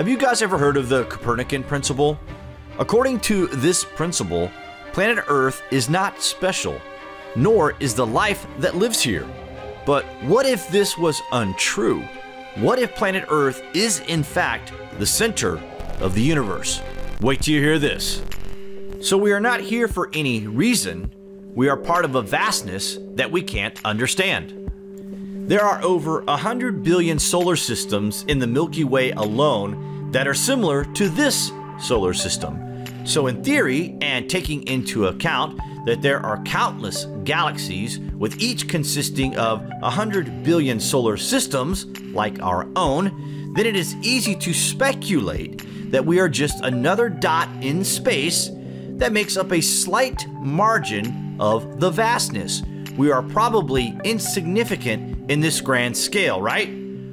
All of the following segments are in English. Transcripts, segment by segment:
Have you guys ever heard of the Copernican principle? According to this principle, planet Earth is not special, nor is the life that lives here. But what if this was untrue? What if planet Earth is in fact the center of the universe? Wait till you hear this. So we are not here for any reason. We are part of a vastness that we can't understand. There are over 100 billion solar systems in the Milky Way alone that are similar to this solar system. So in theory, and taking into account that there are countless galaxies with each consisting of 100 billion solar systems like our own, then it is easy to speculate that we are just another dot in space that makes up a slight margin of the vastness. We are probably insignificant in this grand scale, right?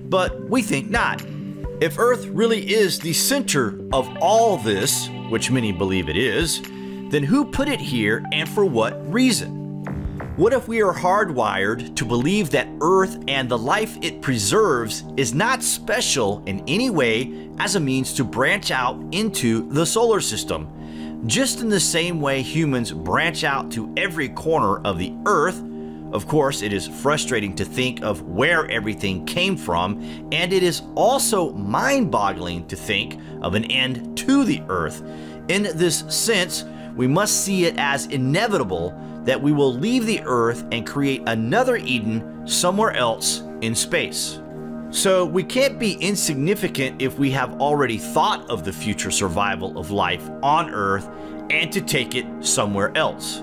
But we think not. If Earth really is the center of all this, which many believe it is, then who put it here and for what reason? What if we are hardwired to believe that Earth and the life it preserves is not special in any way as a means to branch out into the solar system? Just in the same way humans branch out to every corner of the Earth, of course, it is frustrating to think of where everything came from, and it is also mind boggling to think of an end to the Earth. In this sense, we must see it as inevitable that we will leave the Earth and create another Eden somewhere else in space. So we can't be insignificant if we have already thought of the future survival of life on Earth and to take it somewhere else.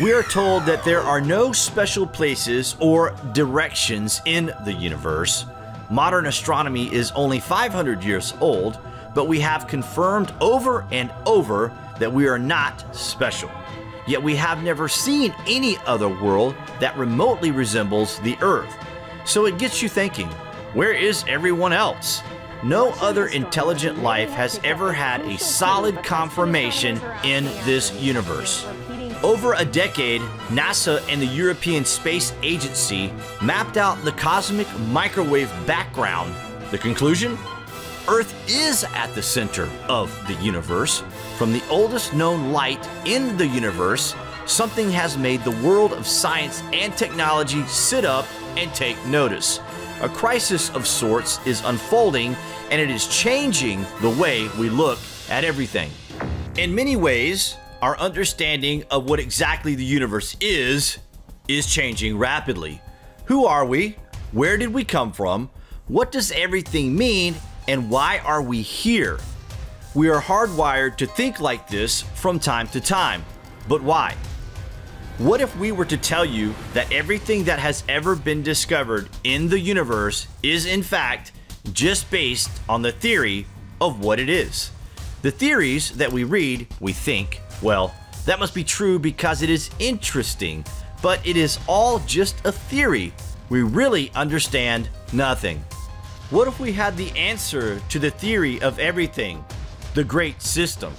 We are told that there are no special places or directions in the universe. Modern astronomy is only 500 years old, but we have confirmed over and over that we are not special. Yet we have never seen any other world that remotely resembles the Earth. So it gets you thinking, where is everyone else? No other intelligent life has ever had a solid confirmation in this universe. Over a decade, NASA and the European Space Agency mapped out the cosmic microwave background. The conclusion? Earth is at the center of the universe. From the oldest known light in the universe, something has made the world of science and technology sit up and take notice. A crisis of sorts is unfolding, and it is changing the way we look at everything. In many ways, our understanding of what exactly the universe is is changing rapidly. Who are we? Where did we come from? What does everything mean? And why are we here? We are hardwired to think like this from time to time. But why? What if we were to tell you that everything that has ever been discovered in the universe is in fact just based on the theory of what it is? The theories that we read, we think, well, that must be true because it is interesting, but it is all just a theory. We really understand nothing. What if we had the answer to the theory of everything, the great system?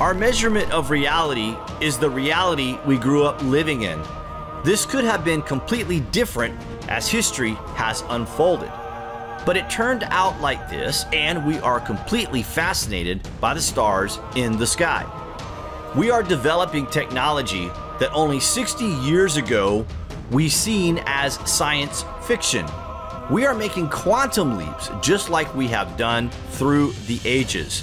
Our measurement of reality is the reality we grew up living in. This could have been completely different as history has unfolded. But it turned out like this, and we are completely fascinated by the stars in the sky. We are developing technology that only 60 years ago we seen as science fiction. We are making quantum leaps just like we have done through the ages.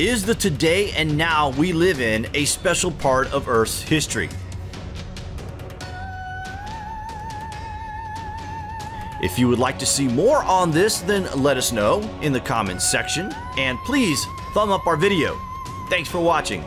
Is the today and now we live in a special part of Earth's history? If you would like to see more on this, then let us know in the comments section. And please thumb up our video. Thanks for watching.